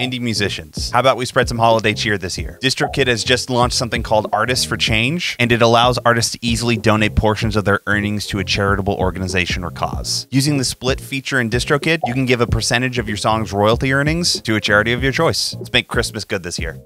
indie musicians. How about we spread some holiday cheer this year? DistroKid has just launched something called Artists for Change, and it allows artists to easily donate portions of their earnings to a charitable organization or cause. Using the split feature in DistroKid, you can give a percentage of your song's royalty earnings to a charity of your choice. Let's make Christmas good this year.